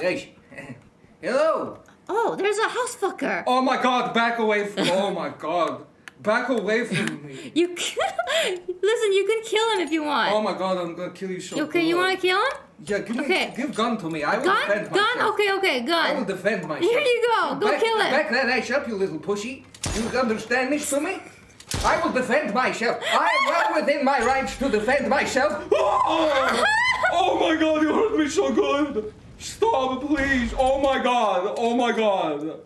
Yes. Hello. Oh, there's a house fucker. Oh my god, back away from Oh my god. Back away from me. You can listen. You can kill him if you want. Oh my god, I'm gonna kill you so okay, you want to kill him? Yeah, give me Okay. give gun to me. I will Gun, defend gun. myself. Okay, okay, I will defend myself. Here you go. Go back, kill him. Back that ass up, you little pussy. You understand this to me? I will defend myself. I am well within my rights to defend myself. Oh, oh my god, you hurt me so good. Stop, please. Oh my god. Oh my god.